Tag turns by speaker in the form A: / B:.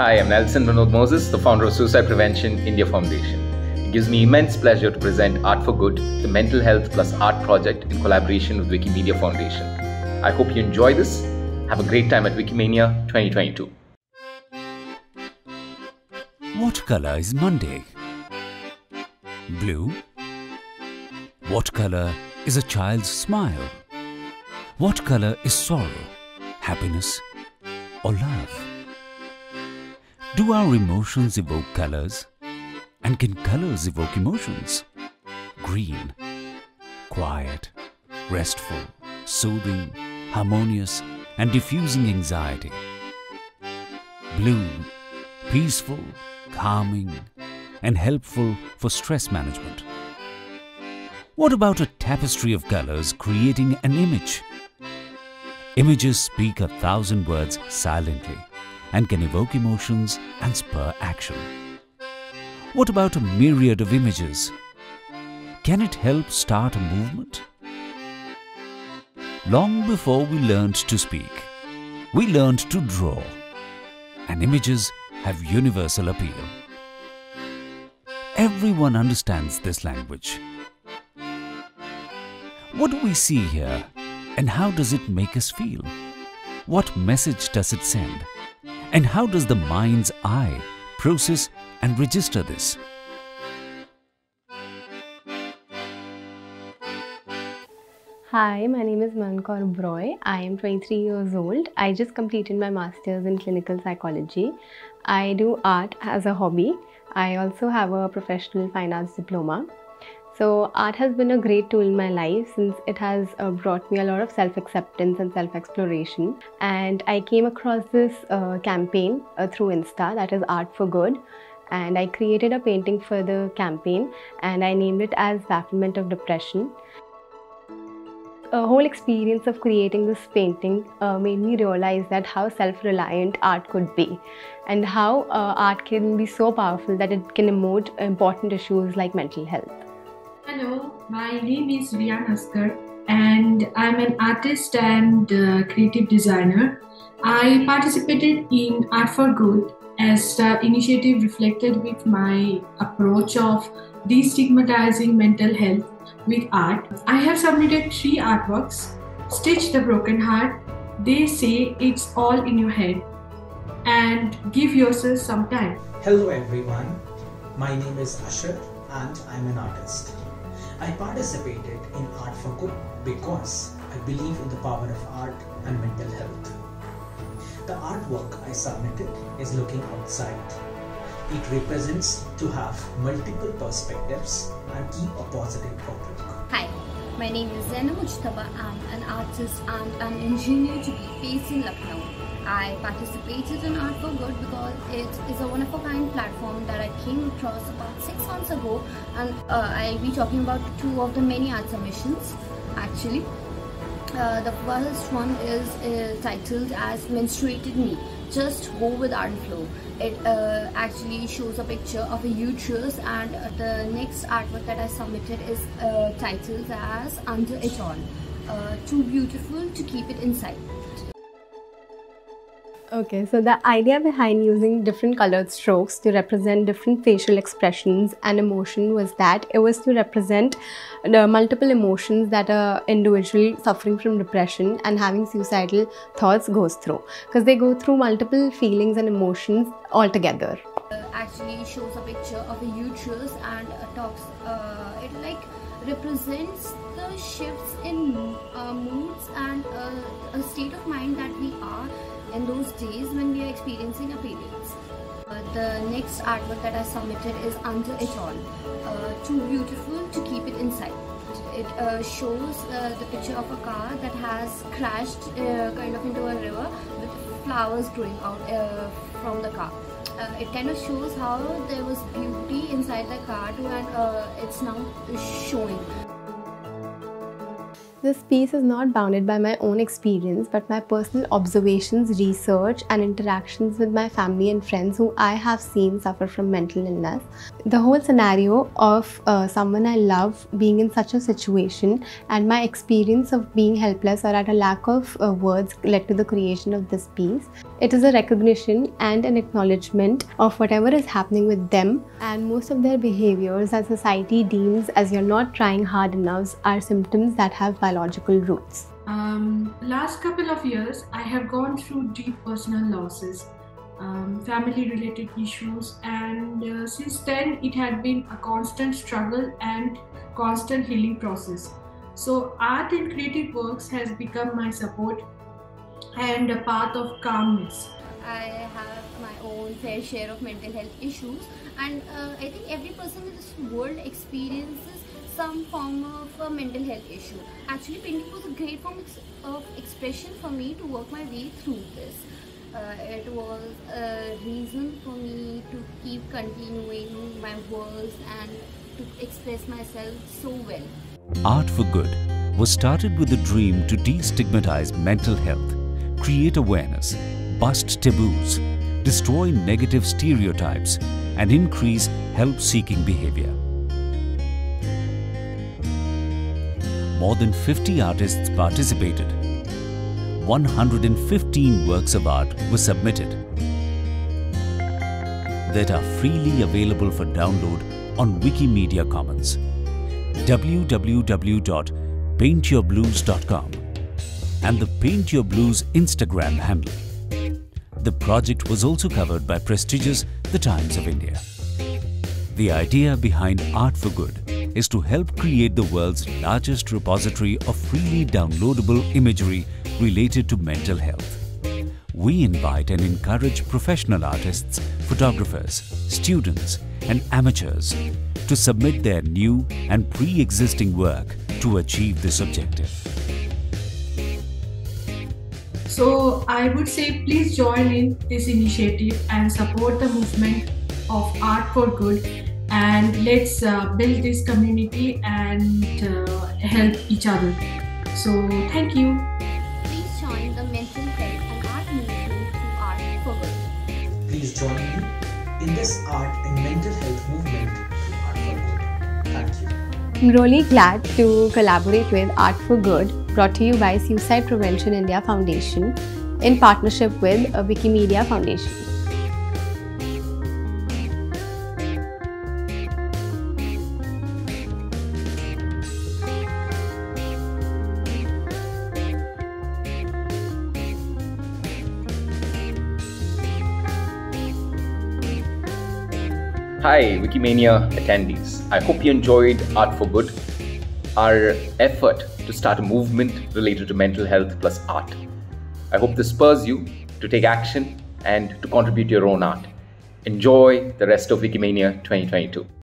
A: Hi, I'm Nelson Vinod Moses, the founder of Suicide Prevention India Foundation. It gives me immense pleasure to present Art for Good, the mental health plus art project in collaboration with Wikimedia Foundation. I hope you enjoy this. Have a great time at Wikimania 2022.
B: What color is Monday? Blue? What color is a child's smile? What color is sorrow, happiness, or love? Do our emotions evoke colors? And can colors evoke emotions? Green, quiet, restful, soothing, harmonious, and diffusing anxiety. Blue, peaceful, calming, and helpful for stress management. What about a tapestry of colors creating an image? Images speak a thousand words silently and can evoke emotions and spur action. What about a myriad of images? Can it help start a movement? Long before we learned to speak, we learned to draw, and images have universal appeal. Everyone understands this language. What do we see here, and how does it make us feel? What message does it send? And how does the mind's eye process and register this?
C: Hi, my name is Mankaur Broy. I am 23 years old. I just completed my master's in clinical psychology. I do art as a hobby. I also have a professional finance diploma. So, art has been a great tool in my life since it has uh, brought me a lot of self acceptance and self exploration. And I came across this uh, campaign uh, through Insta that is Art for Good. And I created a painting for the campaign and I named it as Bafflement of Depression a whole experience of creating this painting uh, made me realize that how self-reliant art could be and how uh, art can be so powerful that it can emote important issues like mental health
D: hello my name is rian askar and i'm an artist and uh, creative designer i participated in art for good as the initiative reflected with my approach of destigmatizing mental health with art. I have submitted three artworks Stitch the Broken Heart, They Say It's All in Your Head, and Give Yourself Some Time.
E: Hello everyone, my name is Asher and I'm an artist. I participated in Art for Good because I believe in the power of art and mental health. The artwork I submitted is looking outside it represents to have multiple perspectives and keep a positive outlook.
F: Hi, my name is Zaina Mujtaba. I'm an artist and an engineer to be based in Lucknow. I participated in Art for Good because it is a one-of-a-kind platform that I came across about six months ago. And uh, I'll be talking about two of the many art submissions actually. Uh, the first one is uh, titled as Menstruated Me just go with art flow. It uh, actually shows a picture of a uterus and the next artwork that I submitted is uh, titled as under it all. Uh, too beautiful to keep it inside
C: Okay, so the idea behind using different colored strokes to represent different facial expressions and emotion was that it was to represent the multiple emotions that a individual suffering from depression and having suicidal thoughts goes through because they go through multiple feelings and emotions all together.
F: Uh, actually shows a picture of a uterus and uh, talks uh, it like represents the shifts in uh, moods and uh, a state of mind days when we are experiencing a period. Uh, the next artwork that I submitted is Under It All. Uh, too beautiful to keep it inside. It uh, shows uh, the picture of a car that has crashed uh, kind of into a river with flowers growing out uh, from the car. it kind of shows how there was beauty inside the car too and it's now showing.
C: This piece is not bounded by my own experience, but my personal observations, research, and interactions with my family and friends who I have seen suffer from mental illness. The whole scenario of uh, someone I love being in such a situation and my experience of being helpless or at a lack of uh, words led to the creation of this piece. It is a recognition and an acknowledgement of whatever is happening with them and most of their behaviors that society deems as you're not trying hard enough are symptoms that have biological roots.
D: Um, last couple of years, I have gone through deep personal losses, um, family related issues, and uh, since then it had been a constant struggle and constant healing process. So, art and creative works has become my support and a path of calmness.
F: I have my own fair share of mental health issues, and uh, I think every person in this world experiences some form of a mental health issue. Actually, painting was a great form of expression for me to work my way through this. Uh, it was a reason for me to keep continuing my works and to express myself so well.
B: Art for Good was started with a dream to destigmatize mental health, create awareness, bust taboos, destroy negative stereotypes, and increase help seeking behavior. More than 50 artists participated. 115 works of art were submitted that are freely available for download on Wikimedia Commons www.paintyourblues.com and the Paint Your Blues Instagram handle. The project was also covered by prestigious The Times of India. The idea behind Art for Good is to help create the world's largest repository of freely downloadable imagery related to mental health. We invite and encourage professional artists, photographers, students and amateurs to submit their new and pre-existing work to achieve this objective.
D: So I would say please join in this initiative and support the movement of Art for Good and let's uh, build this community and uh, help each other. So thank you.
F: Please join the mental health and art movement through Art for Good.
E: Please join me in this art and mental health movement Thank you.
C: I'm really glad to collaborate with Art for Good, brought to you by Suicide Prevention India Foundation in partnership with Wikimedia Foundation.
A: Hi, Wikimania attendees. I hope you enjoyed Art for Good, our effort to start a movement related to mental health plus art. I hope this spurs you to take action and to contribute your own art. Enjoy the rest of Wikimania 2022.